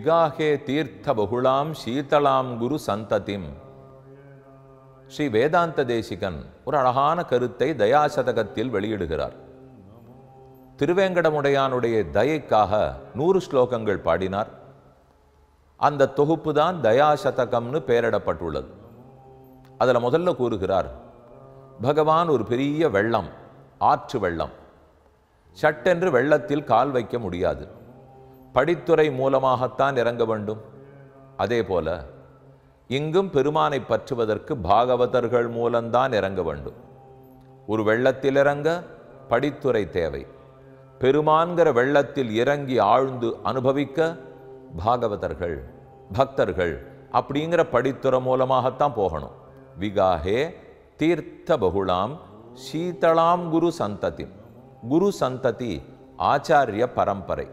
விகாகே தீர்த்த பகுளாம் சீதளாம் குரு சந்ததிம். ஸ்ரீ வேதாந்த தேசிகன் ஒரு அழகான கருத்தை தயாசதகத்தில் வெளியிடுகிறார். திருவேங்கடமுடையானுடைய தயைக்காக நூறு ஸ்லோகங்கள் பாடினார். அந்த தொகுப்பு தான் தயாசதகம்னு பெயரிடப்பட்டுள்ளது. அதில் முதல்ல கூறுகிறார் பகவான் ஒரு பெரிய வெள்ளம் ஆற்று வெள்ளம். சட்டென்று வெள்ளத்தில் கால் வைக்க முடியாது. படித்துறை மூலமாகத்தான் இறங்க வேண்டும். அதே போல இங்கும் பெருமானை பற்றுவதற்கு பாகவதர்கள் மூலம்தான் இறங்க வேண்டும். ஒரு வெள்ளத்தில் இறங்க படித்துறை தேவை. பெருமான்கிற வெள்ளத்தில் இறங்கி ஆழ்ந்து அனுபவிக்க பாகவதர்கள் பக்தர்கள் அப்படிங்கிற படித்துறை மூலமாகத்தான் போகணும். விகாஹே தீர்த்த பகுளாம் சீதளாம் குரு சந்ததி குரு சந்ததி ஆச்சாரிய பரம்பரை.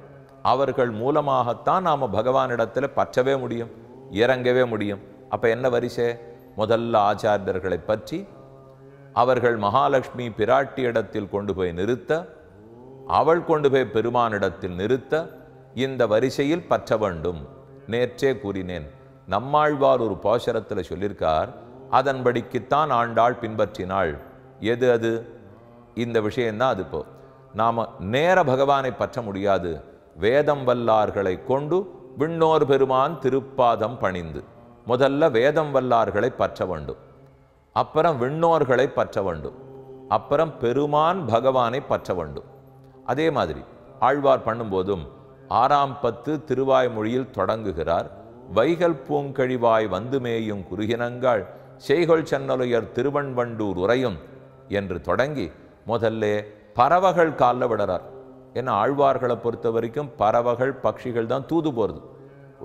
அவர்கள் மூலமாகத்தான் நாம் பகவானிடத்தில் பற்றவே முடியும் இறங்கவே முடியும். அப்போ என்ன வரிசை? முதல்ல ஆச்சாரியர்களை பற்றி அவர்கள் மகாலட்சுமி பிராட்டியிடத்தில் கொண்டு போய் நிறுத்த அவள் கொண்டு போய் பெருமானிடத்தில் நிறுத்த இந்த வரிசையில் பற்ற வேண்டும். நேற்றே கூறினேன் நம்மாழ்வார் ஒரு போஷரத்தில் சொல்லியிருக்கார் அதன்படிக்குத்தான் ஆண்டாள் பின்பற்றினாள். எது அது? இந்த விஷயந்தான் அது இப்போ. நாம் நேர பகவானை பற்ற முடியாது. வேதம் வல்லார்களை கொண்டு விண்ணோர் பெருமான் திருப்பாதம் பணிந்து. முதல்ல வேதம் வல்லார்களை பற்ற வேண்டும். அப்புறம் விண்ணோர்களை பற்ற வேண்டும். அப்புறம் பெருமான் பகவானை பற்ற வேண்டும். அதே மாதிரி ஆழ்வார் பண்ணும்போதும் ஆறாம் பத்து திருவாய்மொழியில் தொடங்குகிறார். வைகல் பூங்கழிவாய் வந்து மேயும் குறுகினங்காள் செய்கொள் சென்னலுயர் திருவண்வண்டூர் உரையும் என்று தொடங்கி முதல்ல பறவைகள் காலில் விடுறார். ஏன்னா ஆழ்வார்களை பொறுத்த வரைக்கும் பறவைகள் பட்சிகள் தான் தூது போகிறது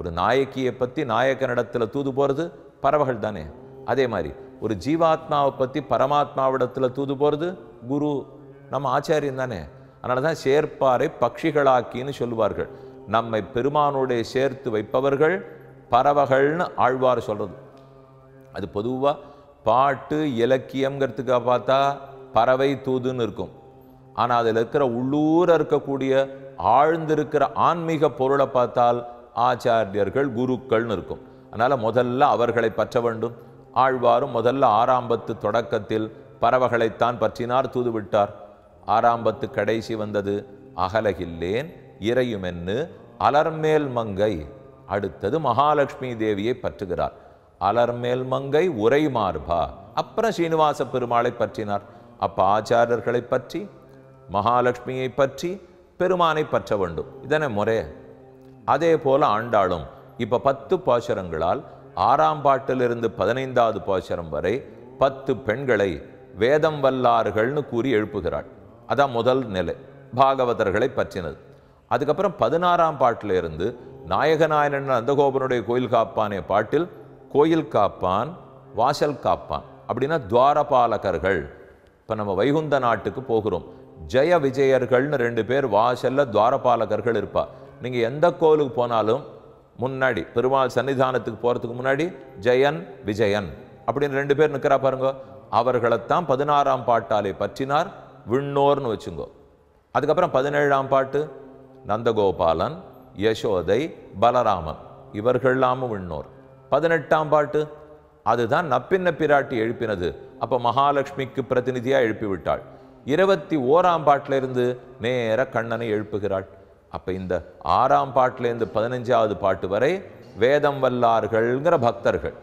ஒரு நாயக்கியை பற்றி நாயக்கனிடத்தில் தூது போகிறது பறவைகள் தானே. அதே மாதிரி ஒரு ஜீவாத்மாவை பற்றி பரமாத்மாவிடத்தில் தூது போகிறது குரு நம்ம ஆச்சாரியன் தானே. அதனால தான் சேர்ப்பாரை பட்சிகளாக்கின்னு சொல்லுவார்கள். நம்மை பெருமானோடைய சேர்த்து வைப்பவர்கள் பறவைகள்னு ஆழ்வார் சொல்கிறது அது பொதுவாக பாட்டு இலக்கியங்கிறதுக்காக பார்த்தா பறவை தூதுன்னு இருக்கும். ஆனால் அதில் இருக்கிற உள்ளூர இருக்கக்கூடிய ஆழ்ந்திருக்கிற ஆன்மீக பொருளை பார்த்தால் ஆச்சாரியர்கள் குருக்கள்னு இருக்கும். அதனால் முதல்ல அவர்களை பற்ற வேண்டும். ஆழ்வாரும் முதல்ல ஆறாம்பத்து தொடக்கத்தில் பறவைகளைத்தான் பற்றினார் தூது விட்டார் ஆறாம்பத்து கடைசி வந்தது அகலகில்லேன் இறையுமென்னு அலர்மேல் மங்கை. அடுத்தது மகாலட்சுமி தேவியை பற்றுகிறார். அலர்மேல் மங்கை உரை மார்பா அப்புறம் ஸ்ரீனிவாச பெருமாளை பற்றினார். அப்போ ஆச்சாரர்களை பற்றி மகாலட்சுமியை பற்றி பெருமானை பற்ற வேண்டும். இதனை முறை. அதே போல ஆண்டாளும். இப்ப பத்து பாசுரங்களால் ஆறாம் பாட்டிலிருந்து பதினைந்தாவது பாசுரம் வரை பத்து பெண்களை வேதம் வல்லார்கள்னு கூறி எழுப்புகிறாள். அதான் முதல் நிலை. பாகவதர்களை பற்றினது. அதுக்கப்புறம் பதினாறாம் பாட்டிலிருந்து நாயகநாயனன் நந்தகோபனுடைய கோயில் காப்பானே பாட்டில் கோயில் காப்பான் வாசல் காப்பான். அப்படின்னா துவாரபாலகர்கள். இப்போ நம்ம வைகுந்த நாட்டுக்கு போகிறோம். ஜெய விஜயர்கள்னு ரெண்டு பேர் வாசல்ல துவாரபாலகர்கள் இருப்பா. நீங்க எந்த கோவிலுக்கு போனாலும் முன்னாடி பெருமாள் சன்னிதானத்துக்கு போறதுக்கு முன்னாடி ஜெயன் விஜயன் அப்படின்னு ரெண்டு பேர் நிற்கிறா பாருங்க. அவர்களைத்தான் பதினாறாம் பாட்டாலே பற்றினார் விண்ணோர்னு வச்சுங்கோ. அதுக்கப்புறம் பதினேழாம் பாட்டு நந்தகோபாலன் யசோதை பலராமன். இவர்கள்லாமும் விண்ணோர். பதினெட்டாம் பாட்டு அதுதான் நப்பின்ன பிராட்டி எழுப்பினது. அப்போ மகாலட்சுமிக்கு பிரதிநிதியாக எழுப்பி விட்டாள் இருபத்தி ஓராம் பாட்டிலிருந்து நேர கண்ணனை எழுப்புகிறாள். அப்ப இந்த ஆறாம் பாட்டிலேருந்து பதினஞ்சாவது பாட்டு வரை வேதம் வல்லார்கள்ங்கிற பக்தர்கள்.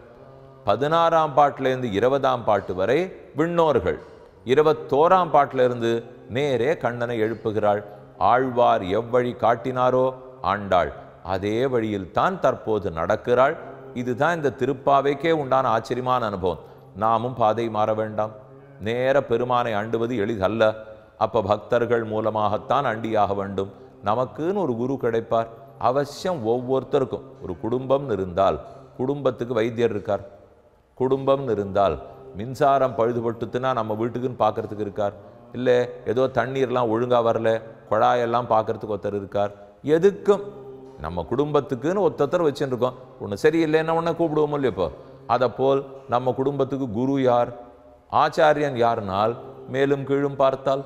பதினாறாம் பாட்டிலேருந்து இருபதாம் பாட்டு வரை விண்ணோர்கள். இருபத்தோராம் பாட்டிலிருந்து நேரே கண்ணனை எழுப்புகிறாள். ஆழ்வார் எவ்வழி காட்டினாரோ ஆண்டாள் அதே வழியில் தான் தற்போது நடக்கிறாள். இதுதான் இந்த திருப்பாவைக்கே உண்டான ஆச்சரியமான அனுபவம். நாமும் பாதை மாற வேண்டாம். நேர பெருமானை அண்டுவது எளிதல்ல. அப்போ பக்தர்கள் மூலமாகத்தான் அண்டியாக வேண்டும். நமக்குன்னு ஒரு குரு கிடைப்பார். அவசியம் ஒவ்வொருத்தருக்கும். ஒரு குடும்பம்னு இருந்தால் குடும்பத்துக்கு வைத்தியர் இருக்கார். குடும்பம்னு இருந்தால் மின்சாரம் பழுதுபட்டுத்துன்னா நம்ம வீட்டுக்குன்னு பார்க்கறதுக்கு இருக்கார். இல்லை ஏதோ தண்ணீர்லாம் ஒழுங்காக வரல குழாயெல்லாம் பார்க்கறதுக்கு ஒருத்தர் இருக்கார். எதுக்கும்? நம்ம குடும்பத்துக்குன்னு ஒருத்தர் வச்சுருக்கோம் ஒன்று சரியில்லைன்னா ஒன்று கூப்பிடுவோம் இல்லையப்போ அதை போல் நம்ம குடும்பத்துக்கு குரு யார்? ஆச்சாரியன் யாருனால்? மேலும் கீழும் பார்த்தால்.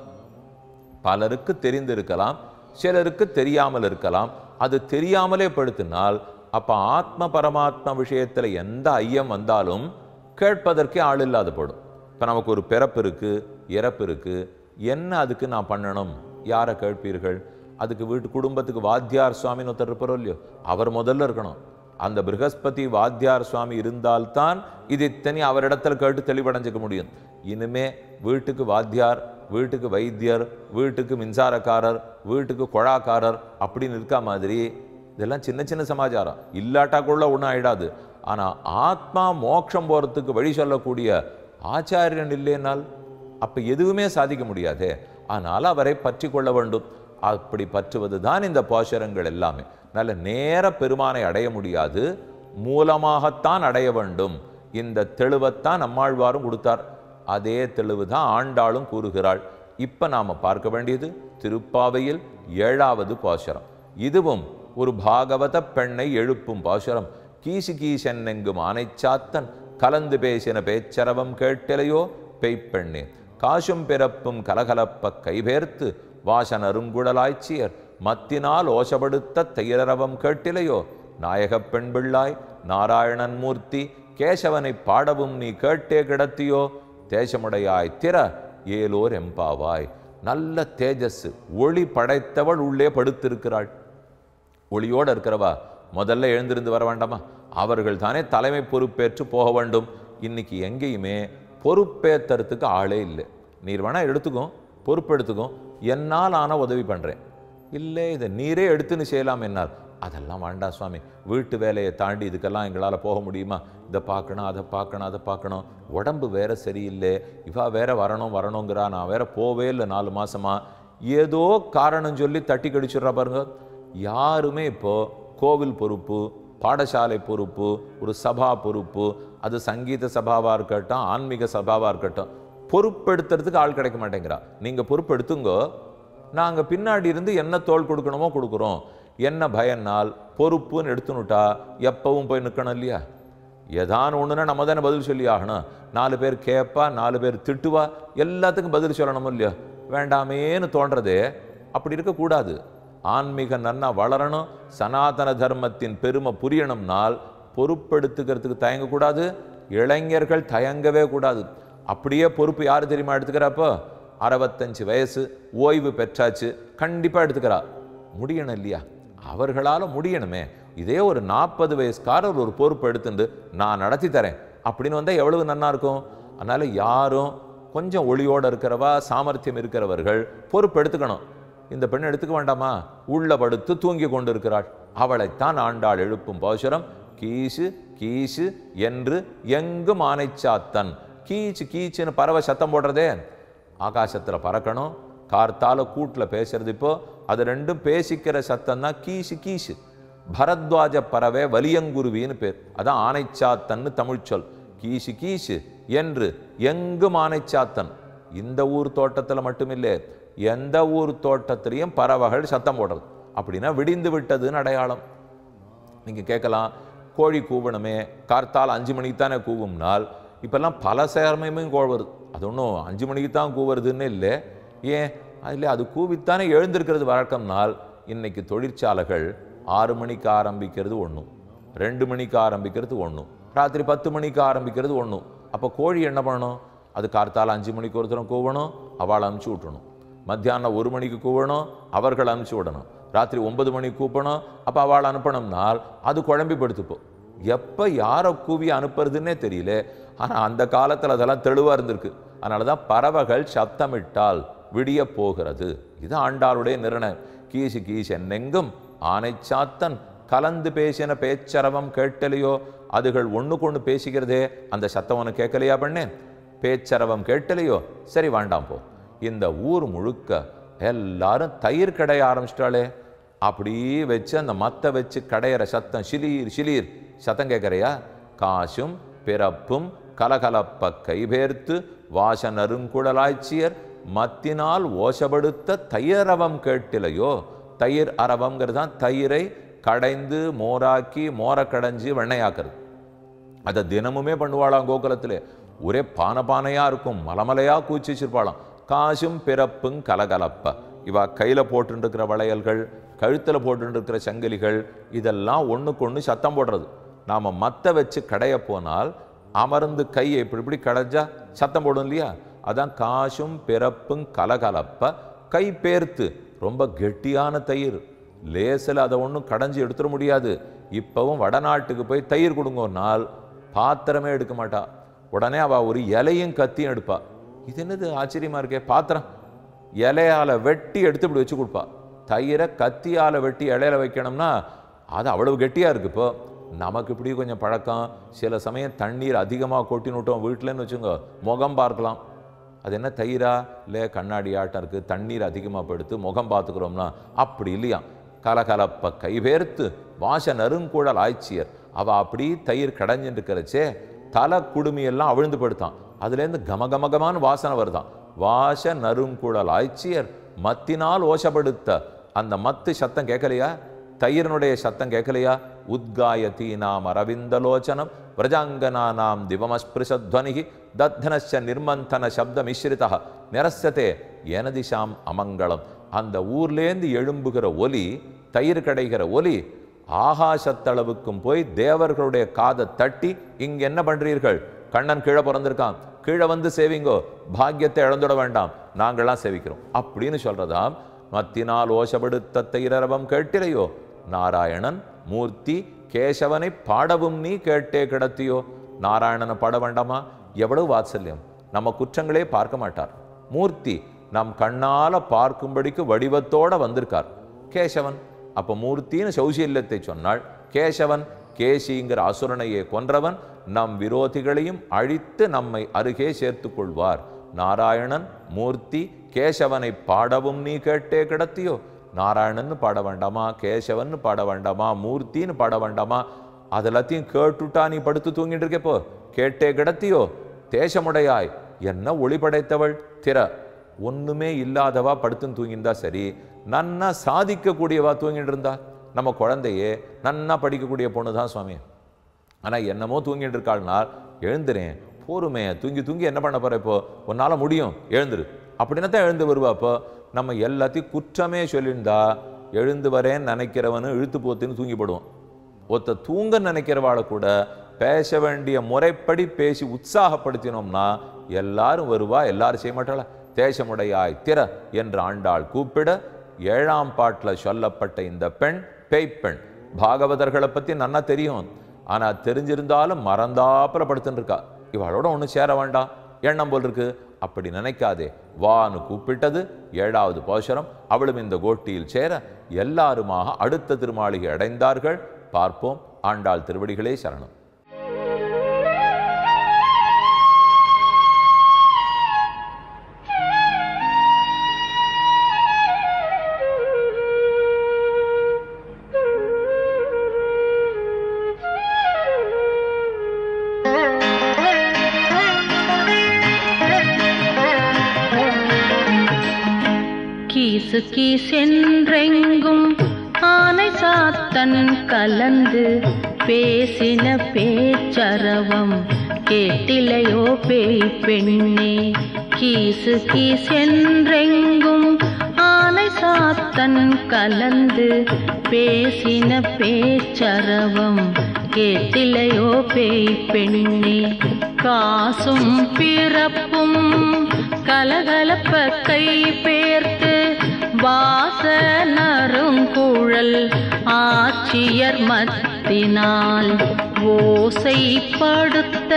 பலருக்கு தெரிந்திருக்கலாம் சிலருக்கு தெரியாமல் இருக்கலாம். அது தெரியாமலே படுத்தினால் அப்போ ஆத்ம பரமாத்ம விஷயத்தில் எந்த ஐயம் வந்தாலும் கேட்பதற்கே ஆள் இல்லாத போடும். இப்போ நமக்கு ஒரு பிறப்பு இருக்குது இறப்பு இருக்குது என்ன அதுக்கு நான் பண்ணணும்? யாரை கேட்பீர்கள்? அதுக்கு வீட்டு குடும்பத்துக்கு வாத்தியார் சுவாமின்னு ஒருத்தர் இருப்பாரோ இல்லையோ? அவர் முதல்ல இருக்கணும். அந்த ப்ரகஸ்பதி வாத்தியார் சுவாமி இருந்தால்தான் இது இத்தனை அவரிடத்துல கேட்டு தெளிவடைஞ்சிக்க முடியும். இனிமே வீட்டுக்கு வாத்தியார் வீட்டுக்கு வைத்தியர் வீட்டுக்கு மின்சாரக்காரர் வீட்டுக்கு கொழாக்காரர் அப்படின்னு இருக்கா மாதிரி? இதெல்லாம் சின்ன சின்ன சமாச்சாரம். இல்லாட்டாக்குள்ள ஒன்றும் ஆயிடாது. ஆனா ஆத்மா மோட்சம் போறதுக்கு வழி சொல்லக்கூடிய ஆச்சாரியன் இல்லைனால் அப்ப எதுவுமே சாதிக்க முடியாதே. ஆனால் அவரை பற்றி கொள்ள வேண்டும். அப்படி பற்றுவது தான் இந்த போஷரங்கள் எல்லாமே. நல்ல நேர பெருமானை அடைய முடியாது. மூலமாகத்தான் அடைய வேண்டும். இந்த தெளிவைத்தான் நம்மாழ்வாரும் கொடுத்தார். அதே தெளிவு தான் ஆண்டாளும் கூறுகிறாள். இப்ப நாம பார்க்க வேண்டியது திருப்பாவையில் ஏழாவது பாசுரம். இதுவும் ஒரு பாகவத பெண்ணை எழுப்பும் பாசுரம். கீசு எங்கும் ஆனைச்சாத்தன் கலந்து பேசின பேச்சரவம் கேட்டிலையோ பெய்ப்பெண்ணே காசும் பிறப்பும் கலகலப்ப கைபேர்த்து வாசனருங்குழலாய்ச்சியர் மத்தினால் ஓசப்படுத்த தையரவம் கேட்டிலையோ? நாயகப் பெண் பிள்ளாய் நாராயணன் மூர்த்தி கேசவனை பாடவும் நீ கேட்டே கிடத்தியோ? தேசமுடையாய் திற ஏலோர் எம்பாவாய். நல்ல தேஜஸ் ஒளி படைத்தவள் உள்ளே படுத்திருக்கிறாள். ஒளியோடு இருக்கிறவா? முதல்ல எழுந்திருந்து வர வேண்டாமா? அவர்கள் தானே தலைமை பொறுப்பேற்று போக வேண்டும். இன்னைக்கு எங்கேயுமே பொறுப்பேற்றுறதுக்கு ஆளே இல்லை. நீர் வேணா எடுத்துக்கும் பொறுப்பெடுத்துக்கும் என்னால் ஆன உதவி பண்ணுறேன் இல்லை இதை நீரே எடுத்துன்னு செய்யலாம் என்னால். அதெல்லாம் வேண்டாம் சுவாமி. வீட்டு வேலையை தாண்டி இதுக்கெல்லாம் எங்களால் போக முடியுமா? இதை பார்க்கணும் அதை பார்க்கணும் அதை பார்க்கணும். உடம்பு வேற சரியில்லை. இவா வேற வரணும் வரணுங்கிறா. நான் வேற போவே இல்லை நாலு மாசமா. ஏதோ காரணம் சொல்லி தட்டி கடிச்சிடுறா பாருங்க. யாருமே இப்போ கோவில் பொறுப்பு பாடசாலை பொறுப்பு ஒரு சபா பொறுப்பு அது சங்கீத சபாவாக இருக்கட்டும் ஆன்மீக சபாவாக இருக்கட்டும் பொறுப்பெடுத்துறதுக்கு ஆள் கிடைக்க மாட்டேங்கிறா. நீங்கள் பொறுப்பெடுத்துங்கோ. நாங்கள் பின்னாடி இருந்து என்ன தோல் கொடுக்கணுமோ கொடுக்குறோம். என்ன பயனால் பொறுப்புன்னு எடுத்துனுட்டா எப்பவும் போய் நிற்கணும் இல்லையா? ஏதான ஒன்றுனா நம்ம தானே பதில் சொல்லி ஆகணும். நாலு பேர் கேட்பா நாலு பேர் திட்டுவா எல்லாத்துக்கும் பதில் சொல்லணும் இல்லையா? வேண்டாமேன்னு தோன்றதே அப்படி இருக்கக்கூடாது ஆன்மீக நன்னா வளரணும். சனாதன தர்மத்தின் பெருமை புரியணும்னால் பொறுப்பெடுத்துக்கிறதுக்கு தயங்கக்கூடாது. இளைஞர்கள் தயங்கவே கூடாது. அப்படியே பொறுப்பு யார் தெரியுமா எடுத்துக்கிறாப்போ? அறுபத்தஞ்சு வயசு ஓய்வு பெற்றாச்சு கண்டிப்பாக எடுத்துக்கிறா. முடியணும் இல்லையா? அவர்களால் முடியணுமே. இதே ஒரு நாற்பது வயசுக்காரர் ஒரு பொறுப்பு எடுத்துட்டு நான் நடத்தி தரேன். அப்படின்னு வந்தால் எவ்வளவு நன்னா இருக்கும்? அதனால் யாரும் கொஞ்சம் ஒளியோடு இருக்கிறவா சாமர்த்தியம் இருக்கிறவர்கள் பொறுப்பு எடுத்துக்கணும். இந்த பெண் எடுத்துக்க வேண்டாமா? உள்ள படுத்து தூங்கி கொண்டு இருக்கிறாள் அவளைத்தான் ஆண்டாள் எழுப்பும் பாசுரம் கீசு கீசு என்று எங்கும் ஆனைச்சாத்தன் கீச்சு கீச்சுன்னு பறவை சத்தம் போடுறதே. ஆகாசத்தில் பறக்கணும். கார்த்தால கூட்டில் பேசுறது இப்போ. அது ரெண்டும் பேசிக்கிற சத்தம் தான் கீசு கீசு. பரத்வாஜ பறவை வலியங்குருவின்னு பேர். அதான் ஆனைச்சாத்தன்னு தமிழ் சொல். கீசு கீசு என்று எங்கும் ஆனைச்சாத்தன். இந்த ஊர் தோட்டத்தில் மட்டுமில்லை. எந்த ஊர் தோட்டத்திலையும் பறவைகள் சத்தம் போடுறது. அப்படின்னா விடிந்து விட்டதுன்னு அடையாளம். நீங்கள் கேட்கலாம். கோழி கூவணுமே. கார்த்தால் அஞ்சு மணிக்கு தானே கூவும்னால் இப்போல்லாம் பல சேர்மையுமே கோழுவது அது ஒன்றும் அஞ்சு மணிக்கு தான் கூவுறதுன்னு இல்லை. ஏன்? அதில் அது கூவித்தானே எழுந்திருக்கிறது வழக்கம்னால் இன்னைக்கு தொழிற்சாலைகள் ஆறு மணிக்கு ஆரம்பிக்கிறது ஒன்றும் ரெண்டு மணிக்கு ஆரம்பிக்கிறது ஒன்றும் ராத்திரி பத்து மணிக்கு ஆரம்பிக்கிறது ஒன்றும் அப்போ கோழி என்ன பண்ணணும்? அது கார்த்தால அஞ்சு மணிக்கு ஒருத்தரும் கூவணும் அவளை அனுப்பிச்சி விட்டணும் மத்தியானம் ஒரு மணிக்கு கூவணும் அவர்கள் அனுப்பிச்சி விடணும். ராத்திரி ஒன்பது மணிக்கு கூப்பணும் அப்போ அவள் அனுப்பணும்னால் அது குழம்பி படுத்துப்போம். எப்போ யாரை கூவி அனுப்புறதுன்னே தெரியல. ஆனால் அந்த காலத்தில் அதெல்லாம் தெளிவாக இருந்திருக்கு. அதனால தான் பறவைகள் சத்தமிட்டால் விடிய போகிறது. இது ஆண்டாளுடைய நிர்ணயம். கீசு கீசு என்னெங்கும் ஆனை சாத்தன் கலந்து பேசின பேச்சரவம் கேட்டலையோ? அதுகள் ஒன்றுக்கு ஒன்று பேசிக்கிறதே அந்த சத்தம் ஒன்று கேட்கலையா பண்ணேன் பேச்சரவம் கேட்டலையோ? சரி வேண்டாம் போ. இந்த ஊர் முழுக்க எல்லாரும் தயிர் கடைய ஆரம்பிச்சிட்டாளே. அப்படியே வச்சு அந்த மத்த வச்சு கடையிற சத்தம் சிலீர் சிலீர். சத்தம் கேட்குறையா? காசும் பிறப்பும் கலகலப்ப கைபேர்த்து வாச நறுங்குழலாய்ச்சியர் மத்தினால் ஓசப்படுத்த தயிரவம் கேட்டிலையோ? தயிர் அரவம்ங்கிறது தான் தயிரை கடைந்து மோராக்கி மோர கடைஞ்சி வெண்ணையாக்குறது. அதை தினமுமே பண்ணுவாளாம் கோகுலத்தில். ஒரே பானை பானையா இருக்கும் மலமலையா கூச்சி வச்சிருப்பாளாம். காசும் பிறப்பும் கலகலப்ப. இவா கையில் போட்டுருக்கிற வளையல்கள் கழுத்தில் போட்டுருக்கிற சங்கிலிகள் இதெல்லாம் ஒன்றுக்கு ஒன்று சத்தம் போடுறது. நாம் மத்த வச்சு கடைய போனால் அமர்ந்து கையை இப்படி இப்படி கடைஞ்சா சத்தம் போடும் இல்லையா? அதான் காசும் பிறப்பும் கலகலப்ப கை பேர்த்து. ரொம்ப கெட்டியான தயிர். லேசில் அதை ஒன்றும் கடைஞ்சி எடுத்துட முடியாது. இப்போவும் வடநாட்டுக்கு போய் தயிர் கொடுங்கோனால் பாத்திரமே எடுக்க மாட்டா. உடனே அவள் ஒரு இலையும் கத்தியும் எடுப்பா. இது என்னது? ஆச்சரியமா இருக்கே. பாத்திரம். இலையால வெட்டி எடுத்து இப்படி வச்சு கொடுப்பா. தயிரை கத்தியால் வெட்டி இலையில வைக்கணும்னா அது அவ்வளவு கெட்டியாக இருக்குது இப்போ. நமக்கு இப்படி கொஞ்சம் பழக்கம். சில சமயம் தண்ணீர் அதிகமாக கொட்டினுட்டோம் வீட்டிலன்னு வச்சுங்க முகம் பார்க்கலாம். அது என்ன தயிரா? இல்லை கண்ணாடி ஆட்டம் இருக்குது தண்ணீர் அதிகமாக படுத்து முகம் பார்த்துக்கிறோம்னா அப்படி இல்லையா? கலகலப்ப கைவேர்த்து வாச நறுங்குழல் ஆய்ச்சியர். அவள் அப்படி தயிர் கடைஞ்சுட்டு இருக்கிறச்சே தலை குடுமியெல்லாம் அவிழ்ந்து படுத்தான். அதுலேருந்து கமகமகமான வாசனை வருதான். வாச நறுங்குழல் ஆய்ச்சியர் மத்தினால் ஓசப்படுத்த. அந்த மத்து சத்தம் கேட்கலையா? தயிரனுடைய சத்தம் கேட்கலையா? உத்காயதீனாம் அரவிந்தலோச்சனம் விரஜாங்கனானாம் திவமஸ்பிருஷத்வனிகி தத்தனச்ச நிர்மந்தன சப்த மிஸ்ரிதா நிரஸ்யத்தே எனதிஷாம் அமங்கலம். அந்த ஊர்லேந்து எழும்புகிற ஒலி தயிர் கடைகிற ஒலி ஆகாசத்தளவுக்கும் போய் தேவர்களுடைய காதை தட்டி இங்க என்ன பண்றீர்கள்? கண்ணன் கீழே பிறந்திருக்கான். கீழே வந்து சேவிங்கோ பாக்கியத்தை இழந்துட வேண்டாம். நாங்களாம் சேவிக்கிறோம். அப்படின்னு சொல்றதாம் மத்தினால் ஓசப்படுத்த தயிரரவம் கேட்டிலையோ? நாராயணன் மூர்த்தி கேசவனை பாடவும் நீ கேட்டே கிடத்தியோ? நாராயணனை பாட வேண்டாமா? எவ்வளவு வாத்சல்யம். நம்ம குற்றங்களே பார்க்க மாட்டார். மூர்த்தி நம் கண்ணால பார்க்கும்படிக்கு வடிவத்தோட வந்திருக்கார். கேசவன் அப்போ மூர்த்தின்னு சௌசல்யத்தை சொன்னாள் கேசவன் கேசிங்கிற அசுரனையே கொன்றவன் நம் விரோதிகளையும் அழித்து நம்மை அருகே சேர்த்து கொள்வார். நாராயணன் மூர்த்தி கேசவனை பாடவும் நீ கேட்டே கிடத்தியோ? நாராயணன்னு பாட வேண்டாமா கேசவன் பாட வேண்டாமா மூர்த்தின்னு பாட வேண்டாமா அதெல்லாத்தையும் கேட்டுட்டா நீ படுத்து தூங்கிட்டு இருக்கப்போ? கேட்டே கிடத்தியோ? தேசமுடையாய். என்ன ஒளி படைத்தவள் திற. ஒன்றுமே இல்லாதவா படுத்துன்னு தூங்கியிருந்தா சரி நன்னா சாதிக்கக்கூடியவா தூங்கிட்டு இருந்தா? நம்ம குழந்தையே நன்னா படிக்கக்கூடிய பொண்ணு தான் சுவாமி. ஆனால் என்னமோ தூங்கிட்டு இருக்காள்னால் எழுந்துறேன். போருமே தூங்கி தூங்கி என்ன பண்ண போகிற இப்போ? உன்னால முடியும். எழுந்துரு. அப்படின்னா தான் எழுந்து வருவா அப்போ. நம்ம எல்லாத்தையும் குற்றமே சொல்லியிருந்தா எழுந்து வரேன்னு நினைக்கிறவனு இழுத்து போத்துன்னு தூங்கி போடுவோம் ஒருத்த தூங்க நினைக்கிறவாளை கூட பேச வேண்டிய முறைப்படி பேசி உற்சாகப்படுத்தினோம்னா எல்லாரும் வருவா எல்லாரும் செய்ய மாட்டாளா? தேசமுடையாய் திற என்று ஆண்டாள் கூப்பிட ஏழாம் பாட்டில் சொல்லப்பட்ட இந்த பெண் பேய்ப்பெண். பாகவதர்களை பற்றி நன்னா தெரியும். ஆனால் தெரிஞ்சிருந்தாலும் மறந்தாப்புல படுத்துன்னு இருக்கா. இவளோட ஒன்றும் சேர வேண்டாம். எண்ணம் போல் இருக்கு. அப்படி நினைக்காதே. வான்னு கூப்பிட்டது ஏழாவது போஷரம் அவளும் இந்த கோட்டியில் சேர எல்லாருமாக அடுத்த திருமாளிகை அடைந்தார்கள். பார்ப்போம். ஆண்டாள் திருவடிகளே சரணம். கீசு சென்றெங்கும் ஆனை சாத்தன் கலந்து பேசின பேச்சரவம் கேட்டிலையோ பேய் பெண்ணே. கீசு கீசென்றெங்கும் ஆனை சாத்தன் கலந்து பேசின பேச்சரவம் கேட்டிலையோ பேய் பெண்ணே. காசும் பிறப்பும் கலகலப்ப கை பேர்த்து வாசனரும் குழல் ஆட்சியர் மத்தினால் ஓசைப்படுத்த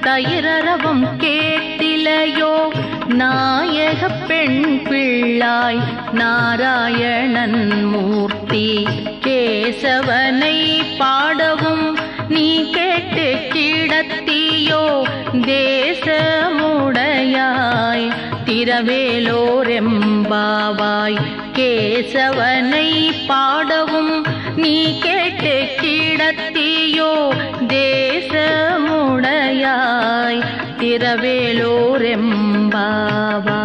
தயிரரவம் கேட்டிலையோ? நாயக பெண் பிள்ளாய் நாராயணன் மூர்த்தி கேசவனை பாடவும் நீ கேட்டு கிடத்தியோ? தேசமோ திரவேலோரெம்பாவாய் கேசவனை பாடவும் நீ கேட்டு கிடத்தியோ தேசமுடையாய். திரவேலோரெம்பாவாய்